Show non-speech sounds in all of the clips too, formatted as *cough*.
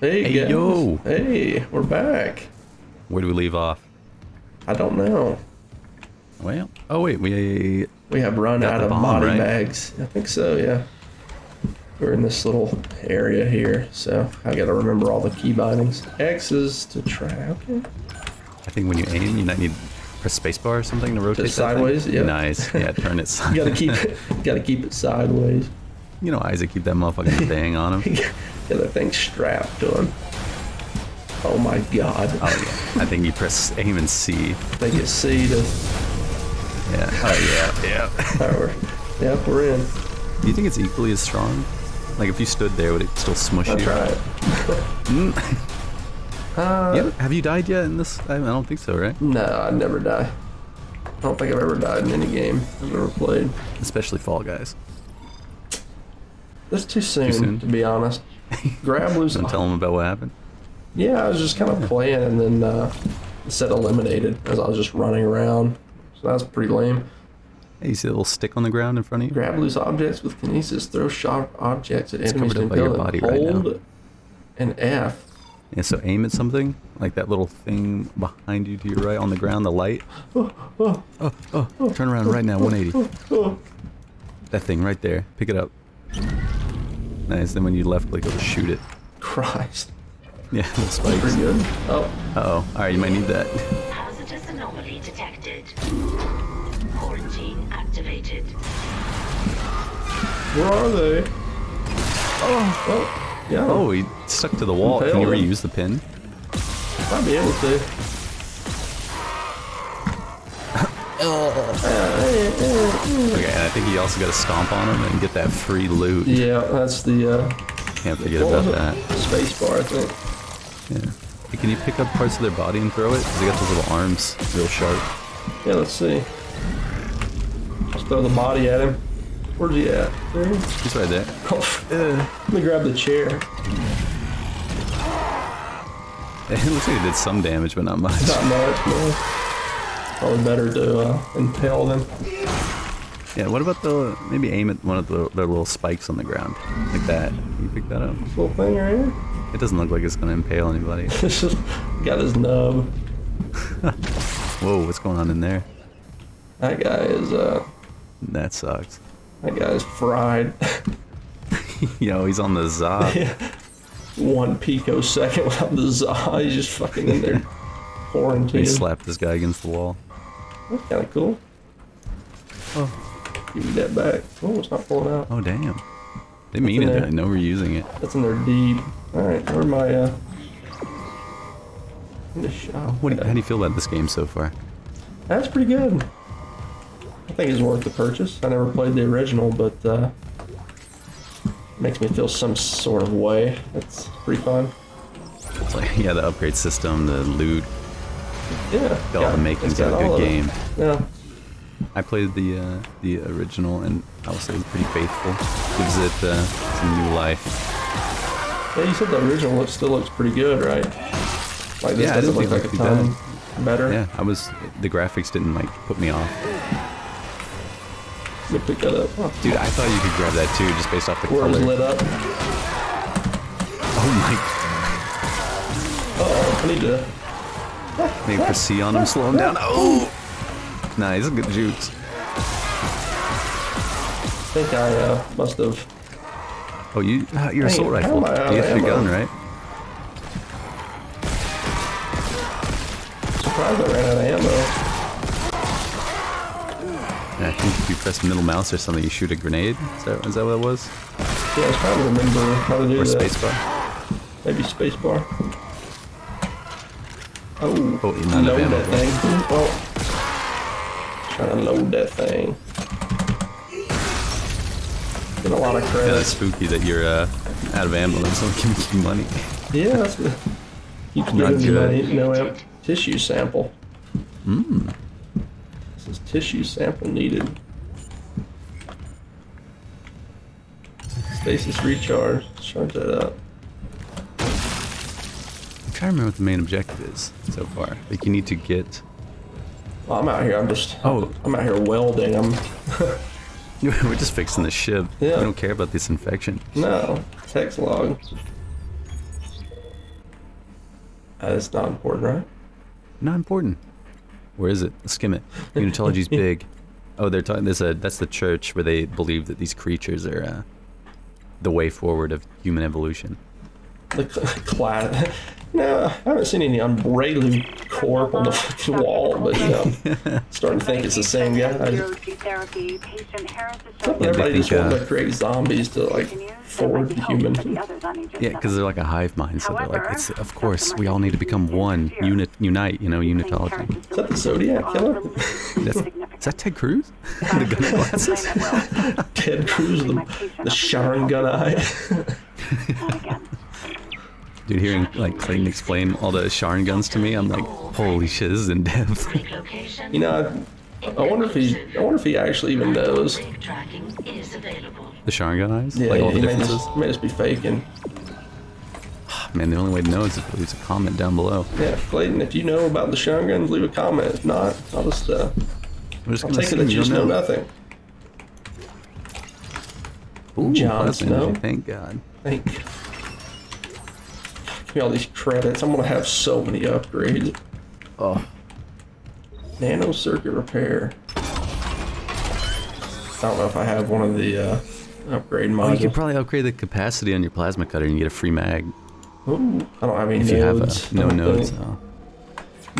Hey, Hey, guys. yo. Hey, we're back. Where do we leave off? I don't know. Well, oh wait, we We have run out of bomb, body right? bags. I think so, yeah. We're in this little area here, so I gotta remember all the key bindings. X is to try. Okay. I think when you aim, you might need press spacebar or something to rotate sideways, yeah. Nice. Yeah, turn it. *laughs* You gotta keep it. Gotta keep it sideways. You know, Isaac, keep that motherfucking *laughs* thing on him. Get that thing strapped to him. Oh my god. Oh yeah. I think you press aim and C. They get C to. Yeah. Oh yeah. Yeah. Power. Yep, we're in. Do you think it's equally as strong? Like if you stood there, would it still smush I'll you? try it. *laughs* uh, Yeah. Have you died yet in this? I I don't think so, right? No, I'd never die. I don't think I've ever died in any game I've ever played. Especially Fall Guys. That's too soon, soon? to be honest. *laughs* Grab loose. Don't tell them about what happened. Yeah, I was just kind of playing and then uh, said eliminated as I was just running around. So that's pretty lame. Hey, you see a little stick on the ground in front of you? Grab loose objects with kinesis. Throw sharp objects at It's enemies covered to by your them. body right now. Hold and F. Yeah, so aim at something, like that little thing behind you to your right on the ground, the light. Oh, oh, Oh, oh, turn around right now, 180. oh. *laughs* That thing right there, pick it up. Nice, then when you left click, it'll shoot it. Christ. Yeah, *laughs* little spikes. Pretty good. Oh, Uh-oh, alright, you might need that. Hazardous anomaly detected. Quarantine activated. where are they? Oh, oh, yeah. Oh, he stuck to the wall. Can you reuse the pin? Might be able to. Okay, and I think you also got to stomp on him and get that free loot. Yeah, that's the uh, Can't forget about that. Space bar, I think. Yeah. Hey, can you pick up parts of their body and throw it? Because they got those little arms, real sharp. Yeah, let's see. Just throw the body at him. Where's he at? There he is. He's right there. *laughs* Oh, let me grab the chair. *laughs* It looks like it did some damage, but not much. Not much, man. Probably better to uh, impale them. Yeah, what about the maybe aim at one of the, the little spikes on the ground like that? Can you pick that up? This little thing right here. It doesn't look like it's gonna impale anybody. *laughs* Got his nub. *laughs* Whoa, what's going on in there? That guy is uh, That sucks. that guy's fried. *laughs* Yo, he's on the za. One picosecond without the za. He's just fucking in there He quarantined. slapped this guy against the wall. That's kind of cool. Oh, give me that back. Oh, it's not pulling out. Oh damn. They mean it. there. I know we're using it. That's in there deep. All right, where my uh? In the shop. What? Do you, how do you feel about this game so far? That's pretty good. I think it's worth the purchase. I never played the original, but uh, makes me feel some sort of way. It's pretty fun. It's like *laughs* yeah, the upgrade system, the loot, Yeah. got all the makings of a good game. Yeah. I played the uh, the original, and I would say pretty faithful. Gives it uh, some new life. Yeah, you said the original looks still looks pretty good, right? Like this Yeah, doesn't look think like a ton better. Yeah, I was. The graphics didn't like put me off. Me pick that up. Oh, Dude, I thought you could grab that too, just based off the color. lit up. Oh Oh, I need to. Maybe press C on him, slow him down. Oh, nice, good jukes. I think I uh, must have. Oh, you uh, your assault rifle. am I out You have your gun right. Surprised I ran out of ammo. Yeah, I think if you press middle mouse or something, you shoot a grenade. Is that, is that what it was? Yeah, I was trying to remember how to do Or that. spacebar? Maybe spacebar. Oh, Oh, you're not load available. that thing. Oh, trying to load that thing. Get a lot of Yeah, credit. that's spooky that you're uh, out of ammo and someone can give you money. Yeah, that's good. Keeps Not giving me money. No amp. Tissue sample. Hmm. This is tissue sample needed. Stasis recharge. Charge that up. Trying to remember what the main objective is so far. Like you need to get. Well, I'm out here. I'm just. Oh. I'm out here welding. I'm. *laughs* We're just fixing the ship. Yeah. We don't care about this infection. No. Text log. Uh, it's not important, right? Not important. Where is it? Skim it. Unitology's *laughs* big. Oh, they're talking. There's a that's the church where they believe that these creatures are uh, the way forward of human evolution. The cl- class. *laughs* No, I haven't seen any Umbrella Corp on the fucking wall, but you know, *laughs* starting to think it's the same guy. I just, Therapy, patient Harris is Except Yeah, they everybody just think, wanted uh, to create zombies to like forward the human. Yeah, because they're like a hive mind, so they're like, it's, of course, we all need to become one, unit, unite, you know, unitology. Is that the Zodiac killer? *laughs* That's, is that Ted Cruz? the gun and glasses? Ted Cruz, the, the Sharingan eye. Dude, hearing like Clayton explain all the Sharingans to me, I'm like, holy shit, this is in depth. You know, I, I wonder if he, I wonder if he actually even knows. Rig tracking is available. the Sharingan eyes, Yeah, like all the he may differences. just, may just be faking. Man, the only way to know is if leaves a comment down below. Yeah, Clayton, if you know about the Sharingans, leave a comment. If not, I'll just, uh, I'm just I'll gonna take it that you just know nothing. Ooh, plasma Snow. Thank God. Thank Give me all these credits. I'm gonna have so many upgrades. Oh, Nano circuit repair. I don't know if I have one of the uh, upgrade oh, you modules. could probably upgrade the capacity on your plasma cutter and you get a free mag Ooh, I don't have any if you have nodes. a no nodes. think.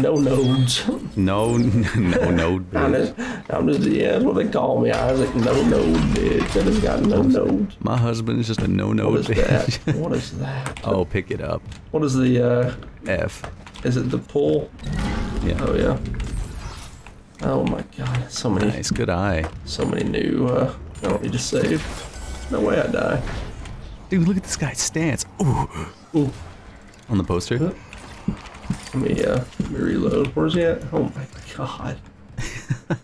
No nodes. *laughs* No, no node. I'm bitch. just, I'm just, yeah, that's what they call me. Isaac, no node, bitch. That has got no nodes. My husband is just a no What node is that? *laughs* What is that? oh, pick it up. What is the, uh, F. is it the pull? Yeah. Oh, yeah. Oh my god, so many, Nice, good eye. so many new, uh, I don't need to save. No way I die. Dude, look at this guy's stance. Ooh. Ooh. On the poster. Let me, uh, let me reload. Where's he at? Oh my god. *laughs*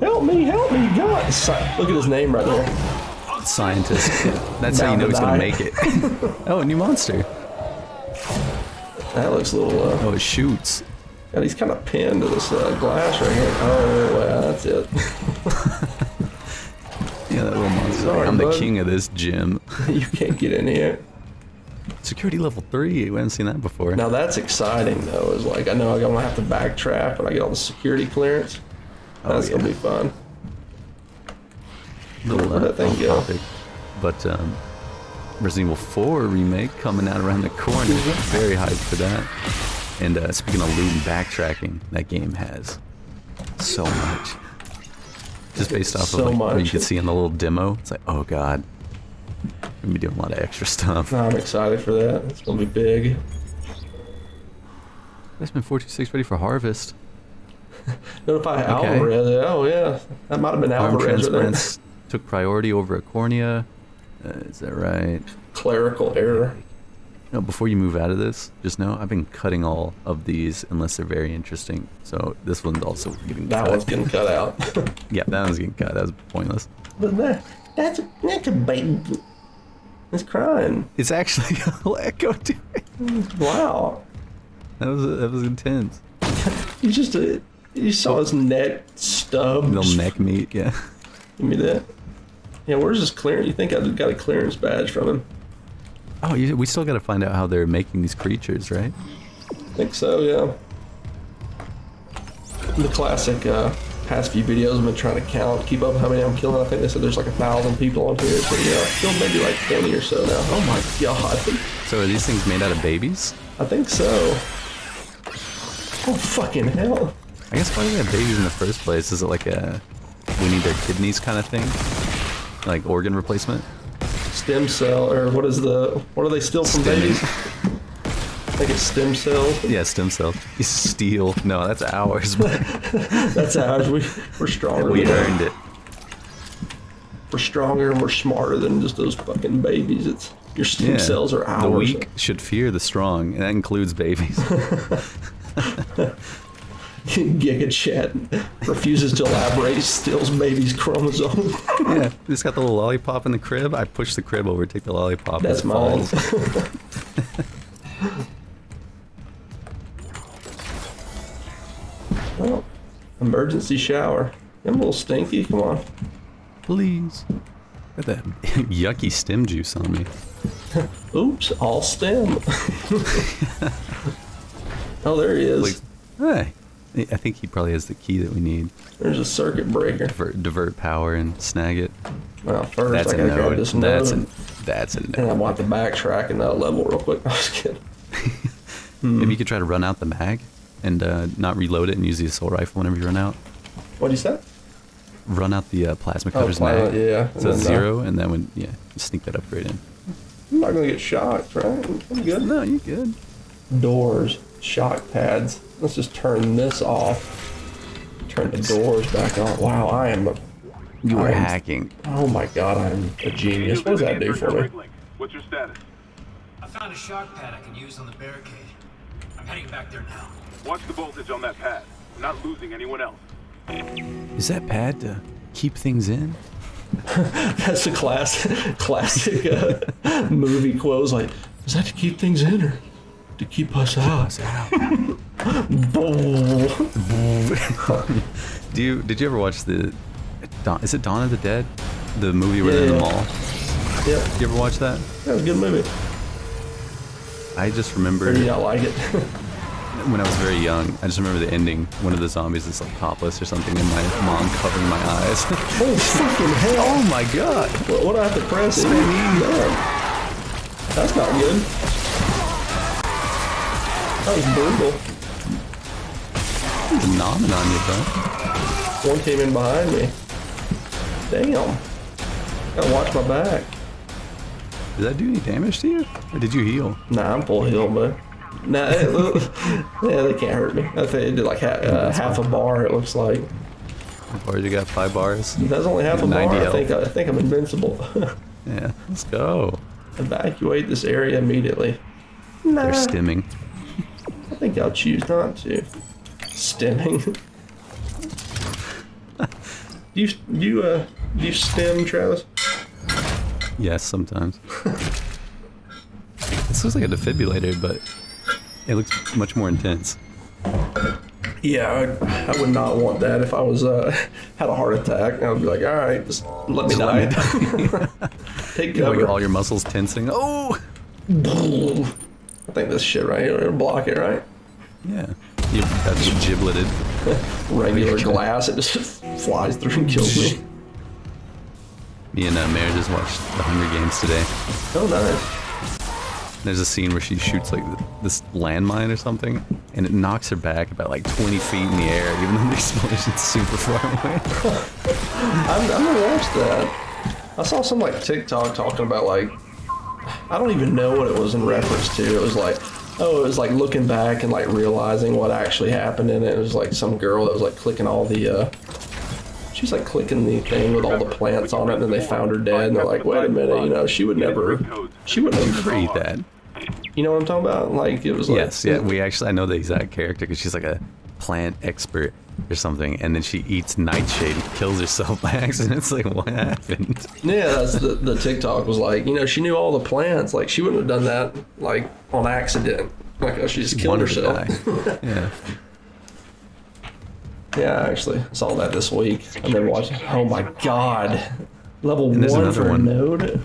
help me, help me, God. Si- Look at his name right there. Scientist. *laughs* That's how you know to he's gonna make it. *laughs* oh, a new monster. That looks a little, uh, Oh, it shoots. And he's kind of pinned to this uh, glass right here. Oh, yeah, that's it. Yeah, that little monster. Sorry, I'm the king of this gym. *laughs* you can't get in here. Security level three. We haven't seen that before. Now that's exciting though. Is like I know I'm gonna have to backtrack when I get all the security clearance. That's Oh, gonna be fun. little that thing go? topic. But um, Resident Evil 4 remake coming out around the corner. Very hyped for that. And uh, speaking of loot and backtracking, that game has so much. Just based off So of like, what you much. can see in the little demo, it's like, oh god, we're gonna be doing a lot of extra stuff. I'm excited for that. It's gonna be big. That's been 426 ready for harvest. *laughs* Notify Okay. Alvarez. Oh yeah, that might have been Arm Alvarez. Right there. transplants took priority over a cornea. Uh, is that right? Clerical error. No, before you move out of this, just know I've been cutting all of these unless they're very interesting. So this one's also getting That cut. one's getting cut out. *laughs* yeah, that one's getting cut. That was pointless. but that, that's a, that's a baby. It's crying. It's actually *laughs* a echo to it. Wow. That was that was intense. *laughs* You just uh, you saw his neck stub. Little neck meat, yeah. Give me that. Yeah, where's his clearance? You think I got a clearance badge from him? Oh, you, we still got to find out how they're making these creatures, right? I think so, yeah. The classic uh, past few videos I've been trying to count, keep up how many I'm killing. I think they said there's like a thousand people on here. So yeah, I've killed maybe like 20 or so now. Oh my god. So are these things made out of babies? I think so. Oh fucking hell. I guess why do they have babies in the first place? Is it like a we need their kidneys kind of thing? Like organ replacement? Stem cell, or what is the, what are they still from Stem. babies? I think it's stem cells. Yeah, stem cells. Steel. No, that's ours. *laughs* That's ours. We, we're stronger. we earned it. We're stronger and we're smarter than just those fucking babies. It's your stem Yeah. cells are ours. The weak should fear the strong, and that includes babies. *laughs* *laughs* *laughs* Giga Chad refuses to elaborate, steals baby's chromosome. yeah, *laughs* just got the little lollipop in the crib. I push the crib over, take the lollipop. That's as it mine. *laughs* well, emergency shower. I'm a little stinky. Come on. Please. Got that yucky stem juice on me. Oops, all stem. oh, there he is. Like, hey, I think he probably has the key that we need. There's a circuit breaker. Divert, divert power and snag it. Well, first That's I gotta grab node. That's a node. that's a And I want to backtrack in that level real quick. *laughs* I was kidding. *laughs* Maybe you could try to run out the mag and uh, not reload it and use the assault rifle whenever you run out. What do you say? Run out the uh, plasma Oh, cutter's plasma, mag. yeah, So and uh, zero, and then when yeah, sneak that upgrade in. I'm not gonna get shocked, right? I'm good. No, you good. Doors, shock pads. Let's just turn this off. Turn the doors back on. Wow, I am. A, You are hacking. Oh my god, I'm a genius. What does that do for me? What's your status? I found a shock pad I can use on the barricade. I'm heading back there now. Watch the voltage on that pad. We're not losing anyone else. Is that pad to keep things in? *laughs* That's a class, classic uh, movie quote. Like, is that to keep things in or to keep us out? Boom. *laughs* Do you did you ever watch the Dawn, is it Dawn of the Dead? The movie where they're in the Yeah. mall. Yep, You ever watch that? that was a good movie. I just remember not like it? *laughs* when I was very young. I just remember the ending. One of the zombies is like topless or something, and my mom covering my eyes. *laughs* oh fucking hell! oh my god! What, what do I have to press? Man, That's not good. That was brutal. Nomming on you, bro. One came in behind me. Damn. Gotta watch my back. Did that do any damage to you? Or did you heal? Nah, I'm full heal, but nah, it, *laughs* yeah, they can't hurt me. I think it did like ha- uh, half a bar. It looks like Or you got five bars? that's only half a 90 bar. I think I think I'm invincible. *laughs* Yeah, let's go. Evacuate this area immediately. They're Nah, stimming. I think I'll choose not to. Stemming. do you do you uh do you stem, Travis? Yes, sometimes. this looks like a defibrillator, but it looks much more intense. Yeah, I would, I would not want that if I was uh *laughs* had a heart attack. I would be like, all right, just let me die. *laughs* Take Like cover. all your muscles tensing. Oh! I think this shit right here will block it, right? Yeah. You got gibleted. *laughs* Regular glass, it just flies through and kills me. Me and uh, Mary just watched The Hunger Games today. Oh, nice. There's a scene where she shoots like this landmine or something, and it knocks her back about like 20 feet in the air, even though the *laughs* explosion's super far away. I've, I've never watched that. I saw some like TikTok talking about like I don't even know what it was in reference to. It was like oh, it was like looking back and like realizing what actually happened in it. It was like some girl that was like clicking all the uh was like clicking the thing with all the plants on it and then they found her dead and they're like, wait a minute, you know, she would never she would never Never eat that. you know what I'm talking about? Like it was like Yes, yeah. We actually, I know the exact character because she's like a plant expert or something, and then she eats nightshade and kills herself by *laughs* accident. It's like, what happened? Yeah, that's the, the TikTok was like, you know, she knew all the plants. Like, she wouldn't have done that, like, on accident. Like, oh, she just killed herself. die. *laughs* yeah. Yeah, I actually saw that this week. I've been watching. Oh my god. Level one another for one. Node?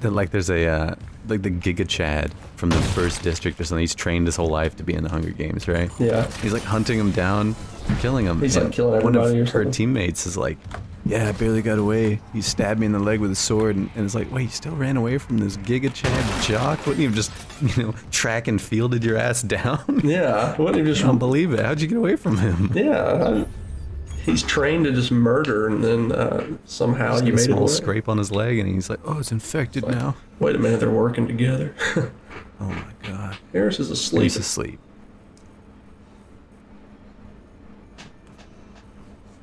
Then like there's a uh, like the Giga Chad from the first district or something. He's trained his whole life to be in the Hunger Games, right? Yeah. He's like hunting him down, killing him. He's, like, killing One everybody or of her something. teammates is like, "Yeah, I barely got away. He stabbed me in the leg with a sword." And, and it's like, "Wait, you still ran away from this Giga Chad jock? Wouldn't you have just, you know, track and fielded your ass down?" Yeah. Wouldn't *laughs* I just. don't believe it. How'd you get away from him? Yeah. I- he's trained to just murder and then uh, somehow you a made it small scrape on his leg, and he's like, "Oh, it's infected now." Wait a minute, they're working together. *laughs* Oh my god. Harris is asleep. He's asleep.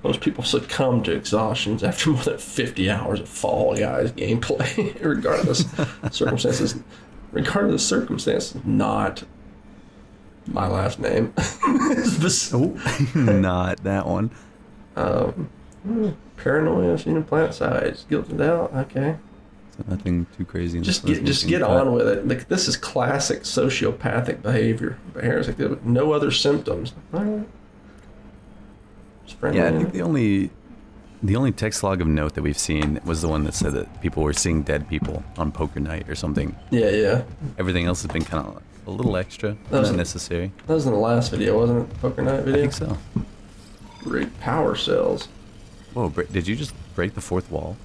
Most people succumb to exhaustions after more than 50 hours of Fall Guys gameplay, *laughs* regardless circumstances. Regardless of circumstances, not my last name. *laughs* Oh, not that one. Um, paranoia, seen plant size, guilt and doubt. Okay, So nothing too crazy. just get just get on with it. Like this is classic sociopathic behavior. Harris like that, no other symptoms. All right. Yeah, I think the only The only text log of note that we've seen was the one that said that people were seeing dead people on poker night or something. Yeah, yeah. Everything else has been kind of a little extra, That was- not necessary. That was in the last video, wasn't it? Poker night I video. think so. Great power cells. Whoa, did you just break the fourth wall?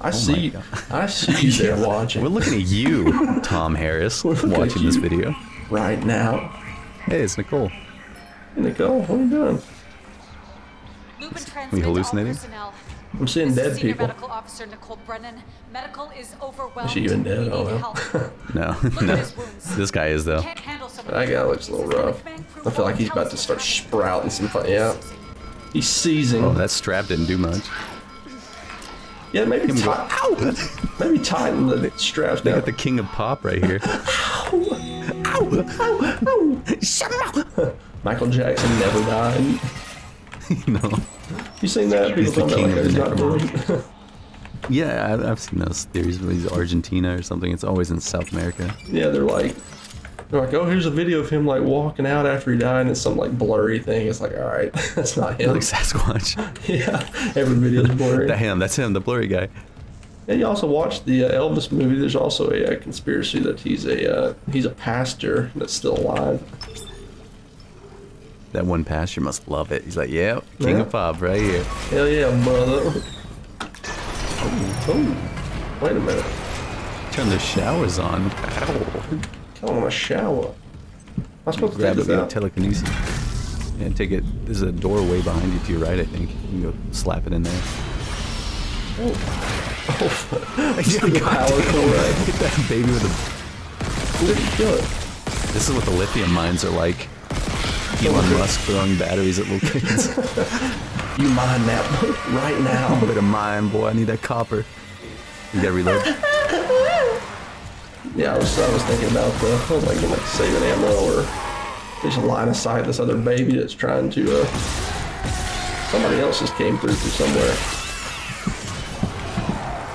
I oh see. I see you there *laughs* watching We're looking at you, *laughs* Tom Harris, We're looking at watching this video. right now. Hey, it's Nicole. Hey, Nicole, what are you doing? Are transmit We to all hallucinating? Personnel. I'm seeing This is dead Senior people. Medical Officer Nicole Brennan. Medical is overwhelmed. Is she even dead? We I don't need know. help. No, *laughs* no. at *laughs* his wounds. This guy is though. Can't handle so That guy looks a little rough. I feel like he's about to start sprouting some. fu- Yeah, he's seizing. Oh, that strap didn't do much. yeah, maybe Him go, ti- Ow! maybe tighten the straps They down. got the king of pop right here. *laughs* Michael Jackson never died. no. You seen that? He's People the talking king about of like the he's not really. Yeah, I- I've seen those theories where he's Argentina or something. It's always in South America. yeah, they're like, they're like, oh, here's a video of him like walking out after he died, and it's some like blurry thing. It's like, all right, *laughs* that's not him. Like Sasquatch. *laughs* yeah, every video video's blurry. *laughs* Damn, that's him, the blurry guy. And you also watch the uh, Elvis movie. There's also a, uh conspiracy that he's a uh, he's a pastor that's still alive. That one pastor must love it. He's like, yeah, king Yeah. of pop right here. Hell yeah, brother. Oh, oh, wait a minute. Turn the showers on. Ow. I want a shower. I'm I supposed to Grab take this out? telekinesis. And take it. There's a doorway behind you to your right, I think. You can go slap it in there. Oh. *laughs* Oh, Just *laughs* the power *laughs* cord. Hit that baby with a. Who did you it? This is what the lithium mines are like. Elon Musk throwing batteries at little kids. *laughs* You mine that right now. Bit of mine, boy. I need that copper. You gotta reload. *laughs* Yeah, I was, I was thinking about the, I was like, like saving ammo or just line of sight this other baby that's trying to, uh, somebody else just came through from somewhere.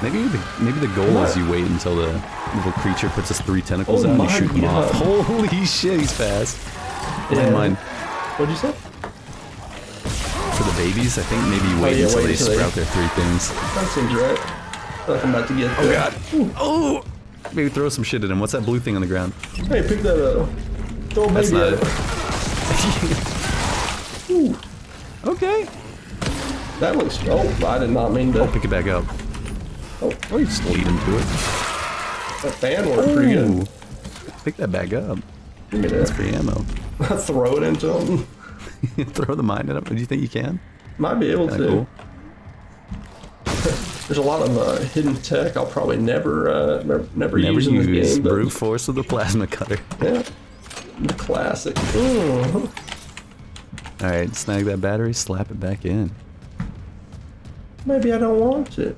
Maybe the maybe the goal is you wait until the little creature puts his three tentacles Oh out and you shoot them off. *laughs* Holy shit, he's fast. Mind. What'd you say? For the babies, I think maybe you wait Oh, yeah, until wait they until they- sprout their three things. That seems right. I feel like I'm about to get Oh there. god. Oh! Maybe throw some shit at him. What's that blue thing on the ground? Hey, pick that up. Throw a baby That's not it. Okay. That looks, oh, I did not mean to. Pick it back up. Oh, Or you just lead him to it. that fan worked pretty good. Pick that back up. Give me That's that. free ammo. *laughs* Throw it into him. *laughs* throw the mine at him. Do you think you can? Might be able Kinda to. cool. *laughs* There's a lot of uh, hidden tech I'll probably never, uh, never, never, Never use in this game. But brute force of the plasma cutter. yeah, the classic. Ooh. All right, snag that battery, slap it back in. Maybe I don't want to.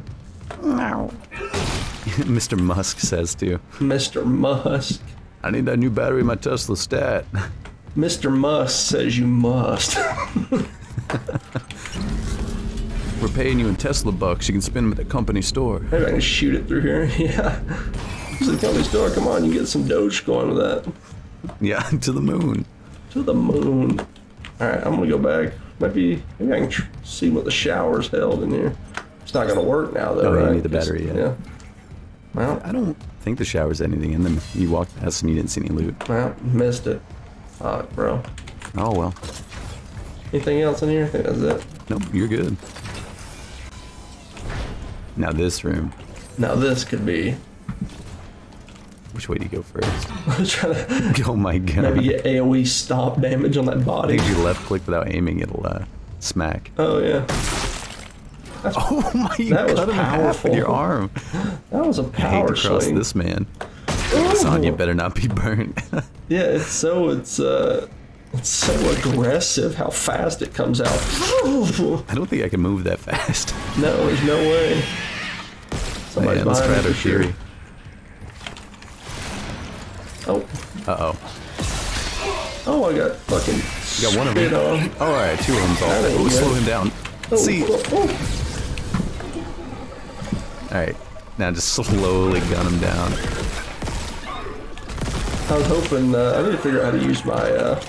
Mr. Musk says to. You. Mr. Musk. I need that new battery in my Tesla stat. Mr. Musk says you must. *laughs* We're paying you in Tesla bucks. You can spend them at the company store. Maybe I can shoot it through here. *laughs* Yeah. To the company store. Come on, you get some doge going with that. Yeah, *laughs* to the moon. To the moon. All right, I'm gonna go back. Maybe, maybe I can tr- see what the shower's held in here. It's not gonna work now though, Oh, you need the battery, yeah. Yeah. Well, I don't think the shower's anything in them. You walked past and you didn't see any loot. well, missed it. Fuck, bro. Oh well. Anything else in here? I think that's it. Nope, you're good. Now this room. Now this could be. Which way do you go first? I was trying to Oh my god. maybe get AOE stop damage on that body. if you left click without aiming, it'll uh, smack. Oh yeah, *laughs* Oh my! You That was cut him in half with your arm. that was a I hate power to cross swing. this man. Ooh. better not be burnt. *laughs* Yeah, it's so it's uh, it's so aggressive how fast it comes out. I don't think I can move that fast. *laughs* No, there's no way. Somebody's Man, let's behind try me our theory. Oh, Uh oh. oh, I got fucking. You got one of them. on. Oh, *laughs* all right, two of them's all. Oh, slow him down. Oh, See. oh, oh. All right, now just slowly gun him down. I was hoping. Uh, I need to figure out how to use my uh,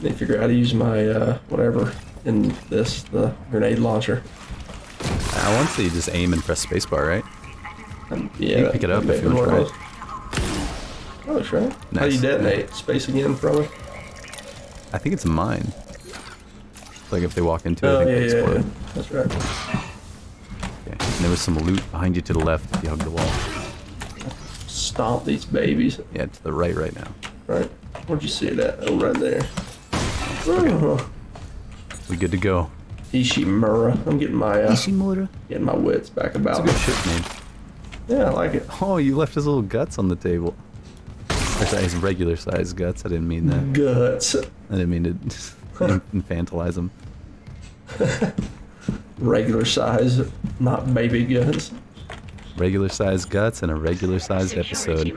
Need to figure out how to use my uh, whatever in this the grenade launcher. I want to say you just aim and press spacebar, right? Um, yeah, can pick it up if you want to try. Oh, that's right. How do you detonate? Space again from it? I think it's a mine. Like if they walk into it, I Oh, think yeah, they yeah, explode. yeah. That's right. Okay. And there was some loot behind you to the left if you hug the wall. Stomp these babies. Yeah, to the right right now. Right. Where'd you see that? Oh, right there. Oh, We good to go. Ishimura. I'm getting my uh, Ishimura. getting my wits back about. That's a about good ship name. Yeah, I like it. Oh, you left his little guts on the table. Or sorry, his regular size guts. I didn't mean that. Guts. I didn't mean to *laughs* infantilize him. *laughs* Regular size, not baby guts. Regular sized guts and a regular sized episode.